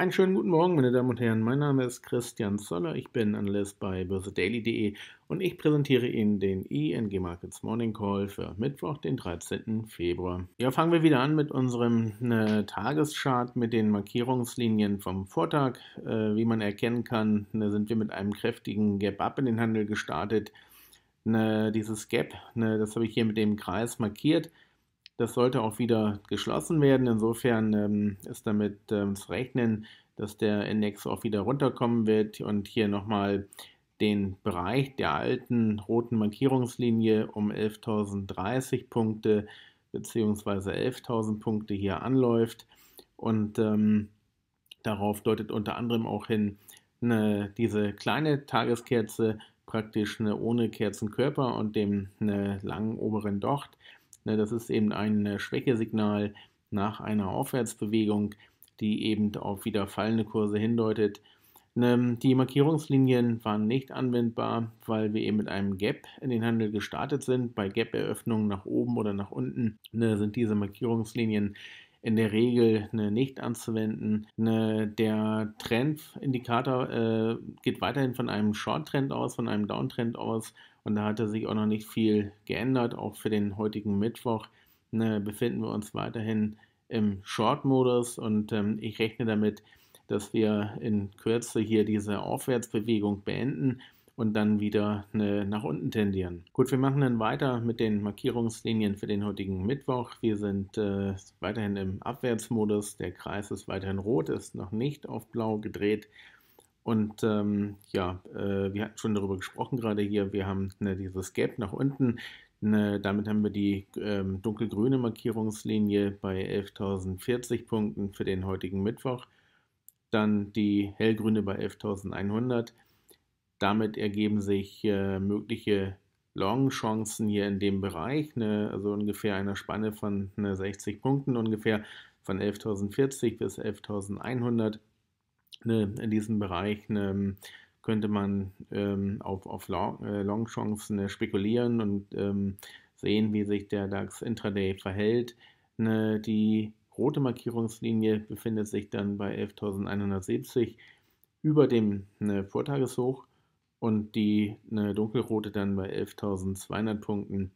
Einen schönen guten Morgen, meine Damen und Herren. Mein Name ist Christian Zoller. Ich bin Analyst bei börsedaily.de und ich präsentiere Ihnen den ING Markets Morning Call für Mittwoch, den 13. Februar. Ja, fangen wir wieder an mit unserem äh, Tageschart mit den Markierungslinien vom Vortag. Äh, wie man erkennen kann, ne, sind wir mit einem kräftigen Gap Up in den Handel gestartet. Ne, dieses Gap, ne, das habe ich hier mit dem Kreis markiert. Das sollte auch wieder geschlossen werden. Insofern ähm, ist damit ähm, zu rechnen, dass der Index auch wieder runterkommen wird und hier nochmal den Bereich der alten roten Markierungslinie um 11.030 Punkte bzw. 11.000 Punkte hier anläuft. Und ähm, darauf deutet unter anderem auch hin eine, diese kleine Tageskerze, praktisch eine ohne Kerzenkörper und dem eine langen oberen Docht. Ne, das ist eben ein äh, Schwächesignal nach einer Aufwärtsbewegung, die eben auf wieder fallende Kurse hindeutet. Ne, die Markierungslinien waren nicht anwendbar, weil wir eben mit einem Gap in den Handel gestartet sind. Bei Gap-Eröffnungen nach oben oder nach unten ne, sind diese Markierungslinien in der Regel ne, nicht anzuwenden. Ne, der Trendindikator äh, geht weiterhin von einem Short-Trend aus, von einem Downtrend aus und da hatte sich auch noch nicht viel geändert. Auch für den heutigen Mittwoch ne, befinden wir uns weiterhin im Short-Modus und ähm, ich rechne damit, dass wir in Kürze hier diese Aufwärtsbewegung beenden und dann wieder ne, nach unten tendieren. Gut, wir machen dann weiter mit den Markierungslinien für den heutigen Mittwoch. Wir sind äh, weiterhin im Abwärtsmodus. Der Kreis ist weiterhin rot, ist noch nicht auf blau gedreht. Und ähm, ja, äh, wir hatten schon darüber gesprochen gerade hier. Wir haben ne, dieses Gap nach unten. Ne, damit haben wir die ähm, dunkelgrüne Markierungslinie bei 11.040 Punkten für den heutigen Mittwoch. Dann die hellgrüne bei 11.100 damit ergeben sich äh, mögliche Long-Chancen hier in dem Bereich, ne, also ungefähr einer Spanne von ne, 60 Punkten, ungefähr von 11.040 bis 11.100. Ne, in diesem Bereich ne, könnte man ähm, auf, auf äh, Long-Chancen ne, spekulieren und ähm, sehen, wie sich der DAX Intraday verhält. Ne, die rote Markierungslinie befindet sich dann bei 11.170 über dem ne, Vortageshoch und die eine dunkelrote dann bei 11.200 Punkten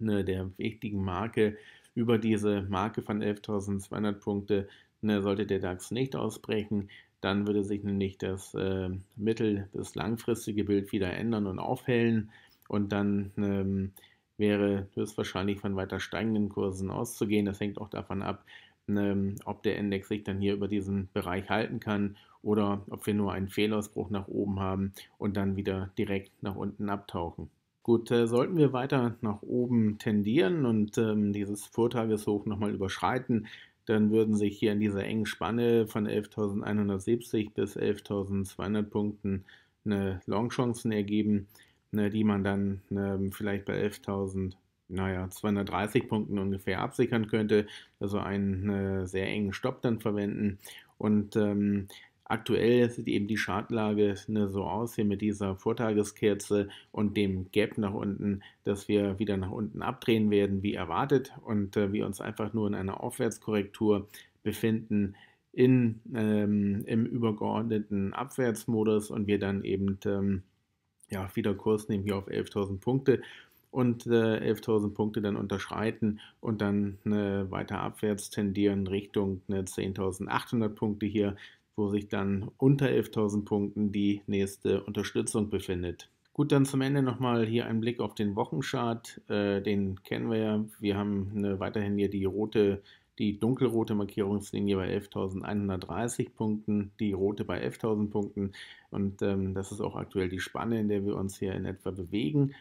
eine der wichtigen Marke. Über diese Marke von 11.200 Punkte ne, sollte der DAX nicht ausbrechen, dann würde sich nämlich das äh, mittel- bis langfristige Bild wieder ändern und aufhellen und dann ähm, wäre höchstwahrscheinlich von weiter steigenden Kursen auszugehen. Das hängt auch davon ab, ähm, ob der Index sich dann hier über diesen Bereich halten kann oder ob wir nur einen Fehlausbruch nach oben haben und dann wieder direkt nach unten abtauchen. Gut, äh, sollten wir weiter nach oben tendieren und ähm, dieses Vortageshoch nochmal überschreiten, dann würden sich hier in dieser engen Spanne von 11.170 bis 11.200 Punkten eine Longchancen ergeben, ne, die man dann ähm, vielleicht bei 11.000 naja, 230 Punkten ungefähr absichern könnte, also einen äh, sehr engen Stopp dann verwenden. Und ähm, aktuell sieht eben die Chartlage ne, so aus hier mit dieser Vortageskerze und dem Gap nach unten, dass wir wieder nach unten abdrehen werden, wie erwartet, und äh, wir uns einfach nur in einer Aufwärtskorrektur befinden in, ähm, im übergeordneten Abwärtsmodus und wir dann eben ähm, ja, wieder Kurs nehmen hier auf 11.000 Punkte und äh, 11.000 Punkte dann unterschreiten und dann äh, weiter abwärts tendieren Richtung äh, 10.800 Punkte hier, wo sich dann unter 11.000 Punkten die nächste Unterstützung befindet. Gut, dann zum Ende nochmal hier ein Blick auf den Wochenchart. Äh, den kennen wir ja. Wir haben eine, weiterhin hier die rote, die dunkelrote Markierungslinie bei 11.130 Punkten, die rote bei 11.000 Punkten. Und ähm, das ist auch aktuell die Spanne, in der wir uns hier in etwa bewegen.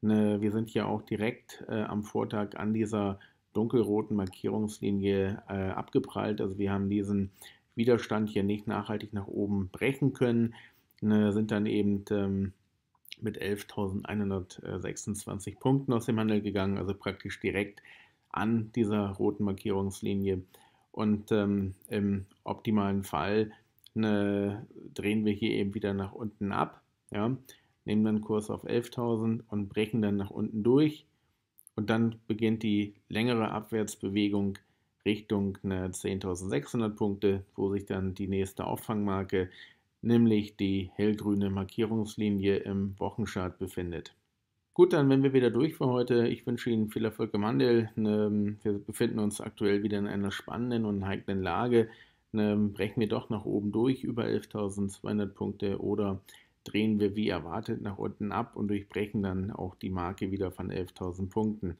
Ne, wir sind ja auch direkt äh, am Vortag an dieser dunkelroten Markierungslinie äh, abgeprallt. Also wir haben diesen Widerstand hier nicht nachhaltig nach oben brechen können, ne, sind dann eben ähm, mit 11.126 Punkten aus dem Handel gegangen, also praktisch direkt an dieser roten Markierungslinie. Und ähm, im optimalen Fall ne, drehen wir hier eben wieder nach unten ab. Ja nehmen dann Kurs auf 11.000 und brechen dann nach unten durch. Und dann beginnt die längere Abwärtsbewegung Richtung 10.600 Punkte, wo sich dann die nächste Auffangmarke, nämlich die hellgrüne Markierungslinie im Wochenchart befindet. Gut, dann wenn wir wieder durch für heute. Ich wünsche Ihnen viel Erfolg im Handel. Ähm, wir befinden uns aktuell wieder in einer spannenden und heiklen Lage. Ähm, brechen wir doch nach oben durch über 11.200 Punkte oder drehen wir wie erwartet nach unten ab und durchbrechen dann auch die Marke wieder von 11.000 Punkten.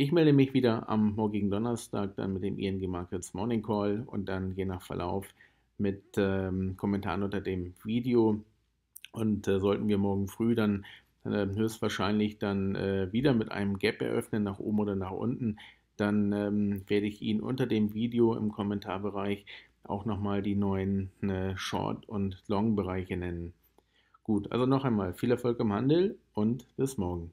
Ich melde mich wieder am morgigen Donnerstag dann mit dem ING Markets Morning Call und dann je nach Verlauf mit ähm, Kommentaren unter dem Video. Und äh, sollten wir morgen früh dann äh, höchstwahrscheinlich dann äh, wieder mit einem Gap eröffnen, nach oben oder nach unten, dann ähm, werde ich Ihnen unter dem Video im Kommentarbereich auch nochmal die neuen äh, Short- und Long-Bereiche nennen. Gut, also noch einmal viel Erfolg im Handel und bis morgen.